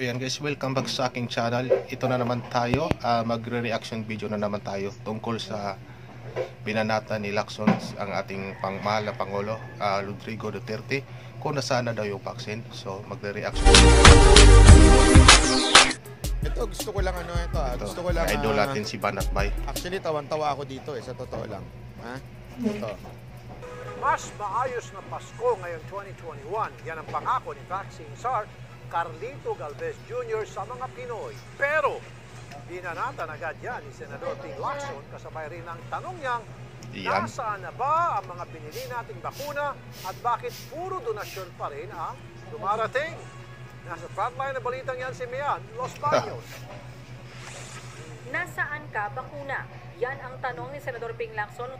Ayan guys, welcome back sa aking channel. Ito na naman tayo, ah, magre-reaction video na naman tayo tungkol sa binanata ni Lacson, ang ating pangmahal na Pangulo, ah, Rodrigo Duterte, kung nasaan na daw yung vaccine. So, magre-reaction. Ito, gusto ko lang ano ito ah. Ito, Gusto ko lang idol ah, natin si Banat Bay. Actually, tawan-tawa ako dito eh, sa totoo lang. Ha? Ito. Mas maayos na Pasko ngayong 2021. Yan ang pangako ni Vaccine Czar Carlito Galvez Jr. sa mga Pinoy. Pero, binanatan agad yan ni Senador Ping Lacson kasabay rin ang tanong niyang Yan. nasaan na ba ang mga binili nating bakuna at bakit puro donasyon pa rin ang dumarating? Nasa frontline na balitang yan si Mian, Los Baños. Nasaan ka bakuna? Yan ang tanong ni Senador Ping Lacson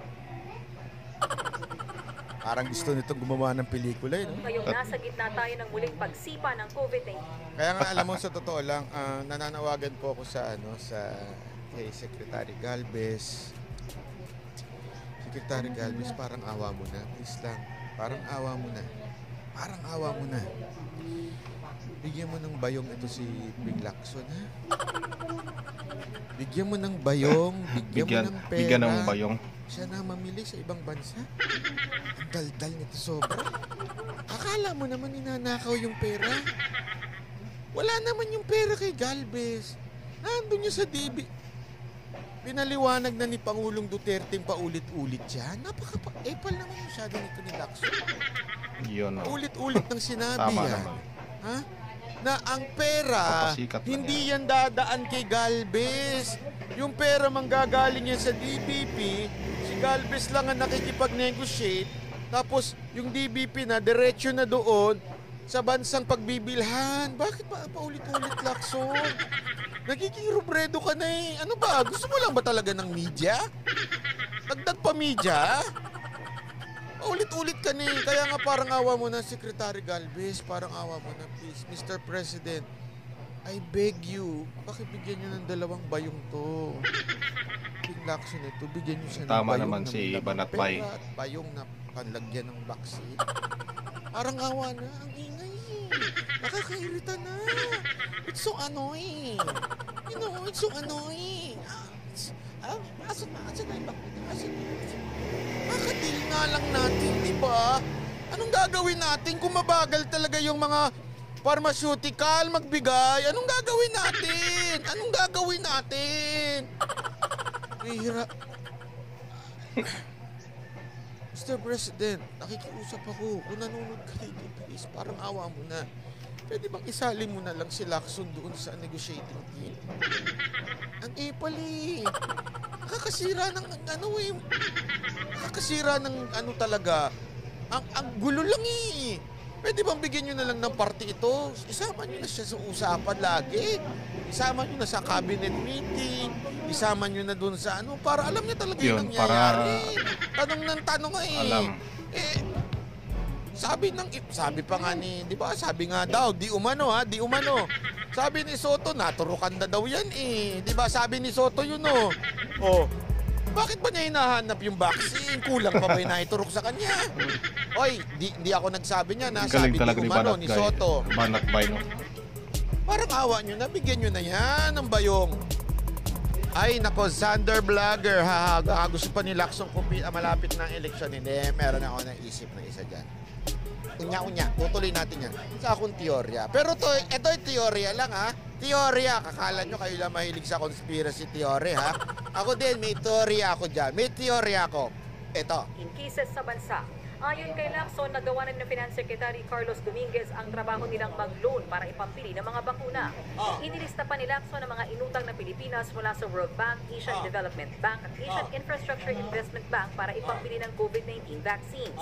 Parang gusto nitong gumawa ng pelikula eh. No? ngayong nasa gitna tayo ng muling pagsipa ng COVID-19. Kaya nga alam mo sa totoo lang, ah, nananawagan po ako sa ano sa kay Secretary Galvez. Secretary Galvez, parang awa mo na. Please lang. Parang awa mo na. Parang awa mo na. Bigyan mo ng bayong ito si Bing Lacson, ha? Bigyan mo ng bayong, bigyan, Bigyan, mo ng pera. bigyan ng bayong. Siya na mamili sa ibang bansa. Daldal nito sobra. Akala mo naman ninanakaw yung pera. Wala naman yung pera kay Galvez. Nandun niya sa DB. Pinaliwanag na ni Pangulong Duterte paulit-ulit yan. Napaka-epal naman masyado nito ni Lacson. Yun. oh. Ulit-ulit ng sinabi Tama yan. naman. Ha? Na ang pera, hindi yan dadaan kay Galvez. Yung pera manggagaling yan sa DBP, si Galvez lang ang nakikipag-negotiate, tapos yung DBP na, diretso na doon sa bansang pagbibilhan. Bakit ba paulit-ulit, Lacson? Nagiging rubredo ka na eh. Ano ba? Gusto mo lang ba talaga ng media? Dagdag pa media? Ulit-ulit ka ni. Kaya nga parang awa mo na, Secretary Galvez. Parang awa mo na, please. Mr. President, I beg you, pakibigyan nyo ng dalawang bayong to. Big Lacson ito, bigyan nyo siya ng Tama bayong naman na si may pera Bay. at bayong na panlagyan ng vaccine. Parang awa na, ang ingay eh. Nakakairita na. It's so annoying. You know, it's so annoying. Ah, it's- Ah, asan na, asan na yung bakuna? Asan na? Makadil nga lang natin, di ba? Anong gagawin natin kung mabagal talaga yung mga pharmaceutical magbigay? Anong gagawin natin? Anong gagawin natin? Hira. Mr. President, nakikiusap ako. Kung nanonood ka dito, please, parang awa mo na. Pwede bang isali mo na lang si Lacson doon sa negotiating team? Ang ipal eh. Nakakasira ng ano eh. Nakakasira ng ano talaga. Ang, ang gulo lang eh. Pwede bang bigyan nyo na lang ng party ito? Isama nyo na siya sa usapan lagi. Isama nyo na sa cabinet meeting. Isama nyo na doon sa ano. Para alam niya talaga yung Yun, para- nangyayari. Tanong ng tanong eh. Alam. Eh, sabi ng sabi pa nga ni, 'di ba? Sabi nga daw, di umano ha, di umano. Sabi ni Soto, naturukan na daw 'yan eh. 'Di ba? Sabi ni Soto 'yun oh. Oh. Bakit ba niya hinahanap yung vaccine? Kulang pa ba yung naiturok sa kanya? Oy, di, di ako nagsabi niya na sabi ni ni umano Banat ni. Soto. Banat Bay, no? Parang awa nyo na, nyo na yan ng bayong. Ay, nako, Xander Vlogger, ha, ha, gusto pa ni Lacson kumpi, ah, malapit na eleksyon. Hindi, meron ako naisip na isa dyan. Unya-unya, tutuloy natin yan. Sa akong teorya. Pero to, ito ay teorya lang ha. Teorya, kakala nyo kayo lang mahilig sa conspiracy theory ha. Ako din, may teorya ako dyan. May teorya ako. Ito. In cases sa bansa, ayon kay Lacson, nagawa na ni Finance Secretary Carlos Dominguez ang trabaho nilang mag-loan para ipampili ng mga bakuna. Ah. Inilista pa ni Lacson ang mga inutang na Pilipinas mula sa World Bank, Asian Ah. Development Bank at Asian Ah. Infrastructure Investment Bank para ipampili ng COVID-19 vaccines.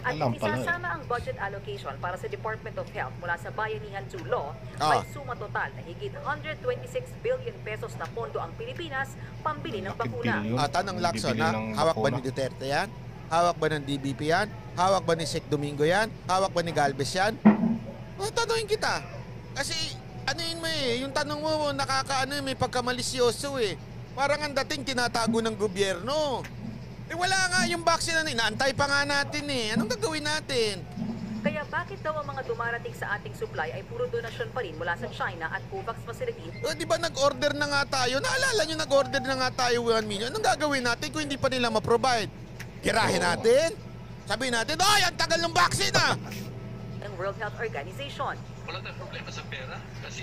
At Alam pala eh. isasama ang budget allocation para sa Department of Health mula sa Bayanihan to Law, may suma total na higit 126 billion pesos na pondo ang Pilipinas pambili ng bakuna. Ah, tanong Lacson, ha? ng Hawak ba ni Duterte yan? Hawak ba ng DBP yan? Hawak ba ni Sec Domingo yan? Hawak ba ni Galvez yan? Oh, tanongin kita. Kasi, ano yun mo eh, yung tanong mo, nakakaano, may pagkamalisyoso eh. Parang ang dating tinatago ng gobyerno. Eh wala nga yung vaccine na inaantay pa nga natin eh. Anong gagawin natin? Kaya bakit daw ang mga dumarating sa ating supply ay puro donasyon pa rin mula sa China at COVAX facility O, di ba nag-order na nga tayo? Naalala nyo, nag-order na nga tayo 1 million. Anong gagawin natin kung hindi pa nila ma-provide? Girahin natin? Sabihin natin, ay, ang tagal ng vaccine ah! ng World Health Organization? wala tayong problema sa pera kasi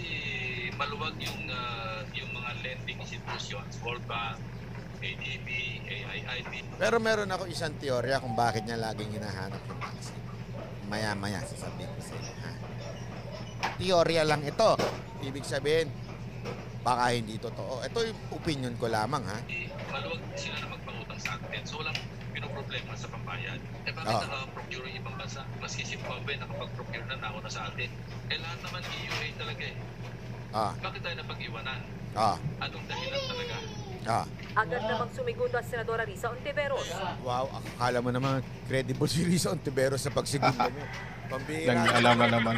maluwag yung ah, yung mga lending institutions, World Bank, ADB, AIIB. Pero meron ako isang teorya kung bakit niya laging hinahanap yung vaccine. Maya-maya sasabihin ko sa inyo. Ha? Teorya lang ito. Ibig sabihin, baka hindi totoo. Ito yung opinion ko lamang ha. Maluwag sila na magpangutang sa atin. So walang pinoproblema sa pambayad. Eh bakit Oo. naka-procure yung ibang bansa? Maski Zimbabwe nakapag-procure na nauna sa atin. Eh lahat naman EUA talaga eh. Ah, Bakit tayo napag-iwanan? ah, Anong dahilan talaga? ah. Agad namang sumigundo ang Senadora Risa Ontiveros. Wow, akala mo naman credible si Rizzo Ontiveros sa pagsigunda mo. Pambira. Nang alam na naman.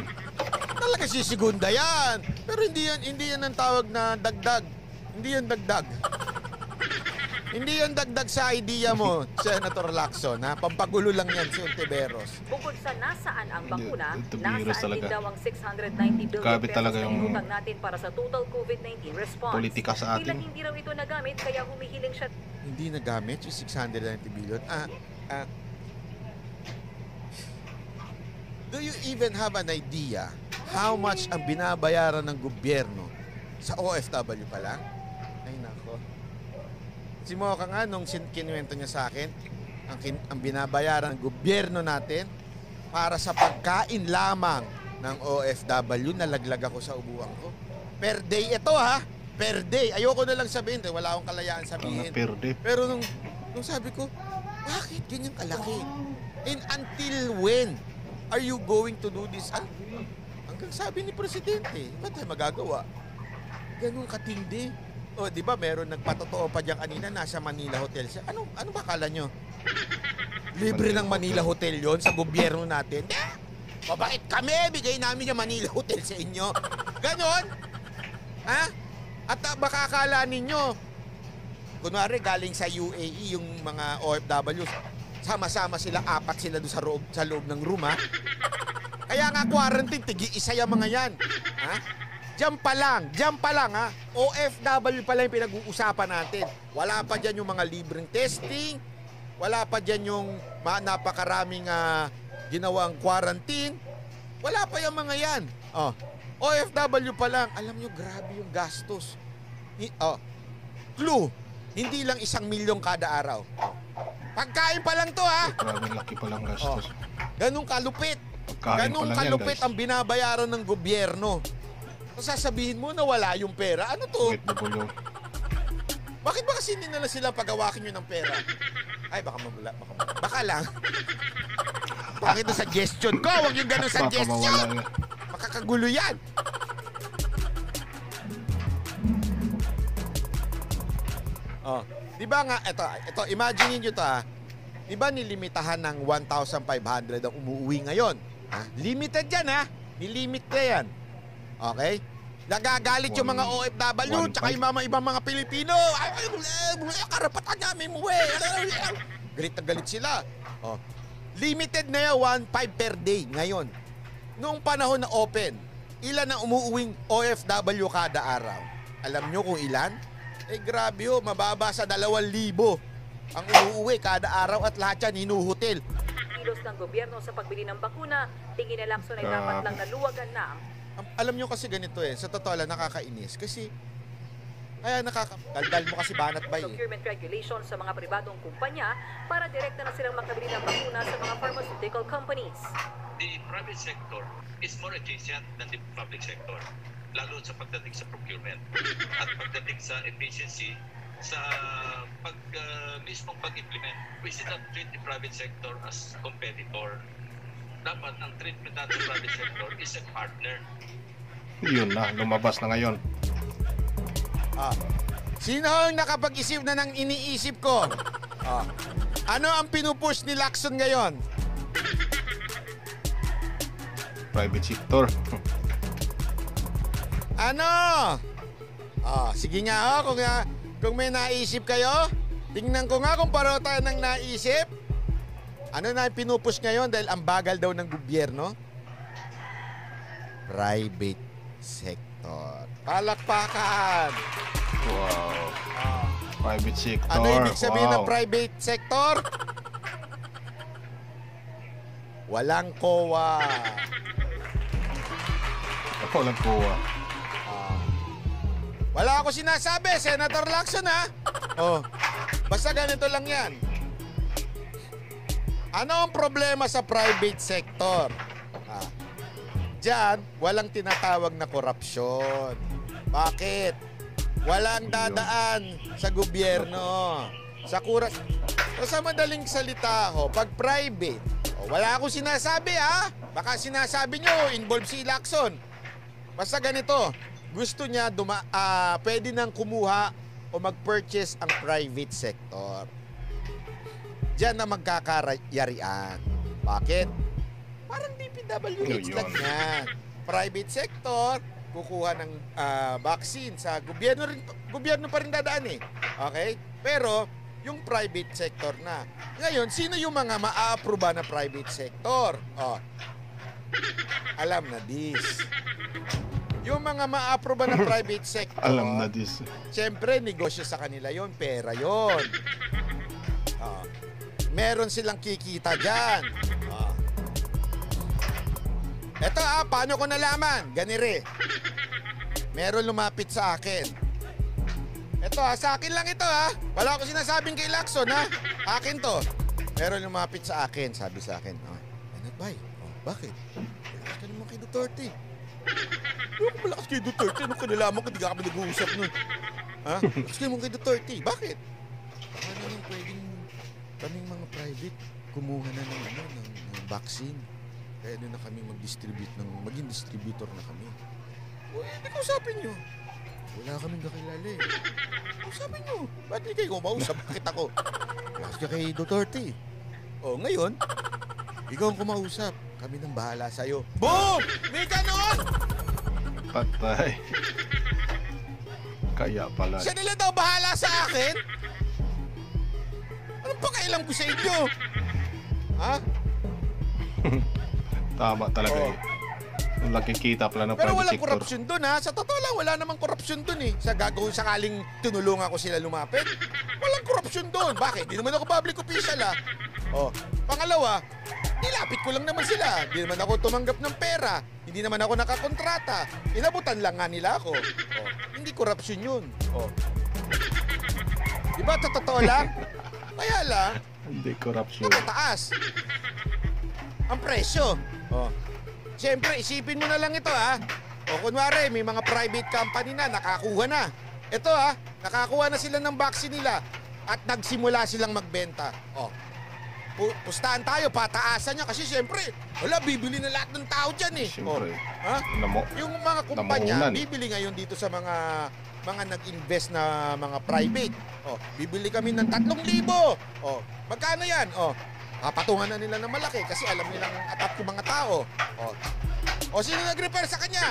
Talaga sisigunda yan. Pero hindi yan, hindi yan ang tawag na dagdag. Hindi yan dagdag. Hindi yan dagdag sa idea mo, Senator Lacson. Ha? Pampagulo lang yan si Ontiveros. Bukod sa nasaan ang bakuna, Hindi, ito virus nasaan din daw ang 690 billion Grabe pesos talaga na yung inutang natin para sa total COVID-19 response. Politika sa atin. hindi raw ito nagamit kaya humihiling siya Hindi nagamit yung 690 billion. Ah, ah. Do you even have an idea how much ang binabayaran ng gobyerno sa OFW pa lang? Ay nako. Si Mocha nga nung kinuwento niya sa akin, ang, kin- ang binabayaran ng gobyerno natin para sa pagkain lamang ng OFW, nalaglag ako sa ubuan ko. Per day ito ha, per day. Ayoko na lang sabihin, dahil wala akong kalayaan sabihin. Mga perde. Pero nung, nung sabi ko, bakit ganyan kalaki? And until when are you going to do this? An hanggang sabi ni Presidente, ba't tayo magagawa? Ganun katindi. O, di ba, meron nagpatotoo pa diyan kanina, nasa Manila Hotel siya. Ano, ano ba kala nyo? Libre ng Manila Hotel yon sa gobyerno natin. Eh, mabait kami, bigay namin yung Manila Hotel sa inyo. Ganon? Ha? At uh, baka akala ninyo, kunwari galing sa UAE yung mga OFW, sama-sama sila, apat sila doon sa loob, sa loob ng room, ha? Kaya nga quarantine, tigi isa yung mga yan. Ha? Diyan pa lang, diyan pa lang ha. OFW pa lang yung pinag-uusapan natin. Wala pa diyan yung mga libreng testing, wala pa diyan yung mga napakaraming ah, ginawang quarantine. Wala pa yung mga yan. Oh. OFW pa lang, alam nyo, grabe yung gastos. I- oh. Clue, hindi lang isang milyon kada araw. Pagkain pa lang to ha. Grabe laki pa lang gastos. Ganong kalupit. Pagkain yan, kalupit guys. ang binabayaran ng gobyerno. Sasabihin mo na wala yung pera, ano to? Wait na bulo. Bakit ba kasi hindi na lang sila pagawakin nyo ng pera? Ay, baka mabula. Baka, baka lang. Bakit ito suggestion ko? Huwag yung ganun suggestion. Makakagulo yan. Oh, 'di ba nga ito, ito imagine niyo to ha. 'Di ba nilimitahan ng 1,500 ang umuwi ngayon? Ha? Limited 'yan ha. Nilimit na 'yan. Okay? Nagagalit yung mga OFW one tsaka yung mga ibang mga Pilipino. Ay, ay, ay, ay, karapatan namin umuwi. Galit na galit sila. Oh. Limited na yan, 1.5 per day ngayon. Noong panahon na open, ilan ang umuuwing OFW kada araw? Alam nyo kung ilan? Eh grabe oh, mababa sa 2,000 ang umuuwi kada araw at lahat yan hinuhotel. kilos ng gobyerno sa pagbili ng bakuna, tingin na Lacson ay Grabe. dapat lang naluwagan na ang Alam nyo kasi ganito eh, sa totoo lang nakakainis kasi kaya nakaka... Daldal mo kasi banat ba eh. procurement regulations sa mga pribadong kumpanya para direkta na silang makabili ng bakuna sa mga pharmaceutical companies. The private sector is more efficient than the public sector lalo sa pagdating sa procurement at pagdating sa efficiency sa pag uh, mismong pag-implement. We should not treat the private sector as competitor. Dapat ang treatment natin sa private sector is a partner. Yun na, lumabas na ngayon. Ah. Sino ang nakapag-isip na ng iniisip ko? Ah. Ano ang pinupush ni Lacson ngayon? Private sector. Ano? Ah, sige nga oh, kung, ah, kung may naisip kayo, tingnan ko nga kung pareho tayo ng naisip. Ano na yung pinupush ngayon dahil ang bagal daw ng gobyerno? Private sector. Palakpakan! Wow. Private sector. Ano ibig sabihin wow. ng private sector? Walang kowa. Ako lang kuha. Wala ako sinasabi, Senator Lacson ha. Oh, basta ganito lang yan. Ano ang problema sa private sector? Ah, Diyan, walang tinatawag na korupsyon. Bakit? Walang dadaan sa gobyerno. Sa kuras... So, sa madaling salita ho, pag private, oh, wala akong sinasabi ha. Baka sinasabi nyo, involved si Lacson. Basta ganito, gusto niya duma ah, pwede nang kumuha o mag-purchase ang private sector. Diyan na magkakayarian. Bakit? Parang DPWH Yun, lang yan. Private sector, kukuha ng ah, vaccine sa gobyerno rin gobyerno pa rin dadaan eh. Okay? Pero yung private sector na. Ngayon, sino yung mga maa-aproba na private sector? Oh. Alam na this. Yung mga maa-aproba na private sector, Alam na this. Siyempre, negosyo sa kanila yon pera yon. Ah. Meron silang kikita dyan. Ah. Eto ah, paano ko nalaman? Ganire. Meron lumapit sa akin. Eto ah, sa akin lang ito ah. Wala ako sinasabing kay Lacson ha. Akin to. Meron lumapit sa akin, sabi sa akin. Oh, Enat bay, oh, bakit? Malakas ka naman kay Duterte. Hindi ako malakas kay Duterte. Anong kanalaman ko, di ka kami nag-uusap nun. Ha? Malakas kayo mong kay Duterte. Bakit? Baka naman pwedeng kaming mga private kumuha na ng, ano, ng, ng vaccine. Kaya doon na kami mag-distribute ng, maging distributor na kami. O, eh, di kausapin nyo. Wala kaming kakilala eh. Kausapin nyo. Ba't di kayo kumausap? Bakit ako? Malakas ka kay Duterte. O, ngayon, ikaw ang kumausap. Kami nang bahala sa'yo. Boom! May ganon! Patay. Kaya pala. Siya nila daw bahala sa akin? Pakailam ko sa inyo? Ha? Tama talaga Oh. eh. Yung nakikita pala ng Pero private walang sector. korupsyon doon ha. Sa totoo lang, wala namang korupsyon doon eh. Sa gagawin sakaling tinulungan ko sila lumapit. Walang korupsyon doon. Bakit? Di naman ako public official ha. Oh. Pangalawa, nilapit ko lang naman sila. Di naman ako tumanggap ng pera. Hindi naman ako nakakontrata. Inabutan lang nga nila ako. Oh. Hindi korupsyon yun. Oh. Di ba? Sa totoo lang? Kaya lang, Hindi corruption. mataas. Ang presyo. Oh. Siyempre, isipin mo na lang ito ha. O kunwari, may mga private company na nakakuha na. Ito ha, nakakuha na sila ng vaccine nila at nagsimula silang magbenta. O, pu- pustahan tayo, pataasan niya kasi siyempre, wala, bibili na lahat ng tao dyan eh. Siyempre. O, ha? Namo. Yung mga kumpanya, Namuunan. bibili ngayon dito sa mga mga nag-invest na mga private. Oh, bibili kami ng 3,000. Oh, magkano 'yan? Oh, papatungan na nila ng malaki kasi alam nilang atat yung mga tao. Oh. O sino nag-repair sa kanya?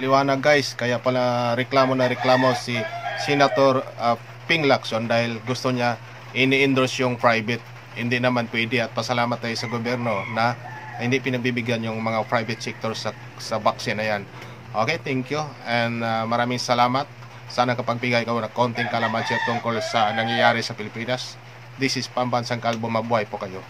Liwanag guys, kaya pala reklamo na reklamo si Senator uh, Ping Lacson dahil gusto niya ini-endorse yung private. Hindi naman pwede at pasalamat tayo sa gobyerno na hindi pinagbibigyan yung mga private sector sa, sa vaccine na yan. Okay, thank you and uh, maraming salamat. Sana kapagbigay ka ng konting kalamansi tungkol sa nangyayari sa Pilipinas. This is Pambansang Kalbo, mabuhay po kayo.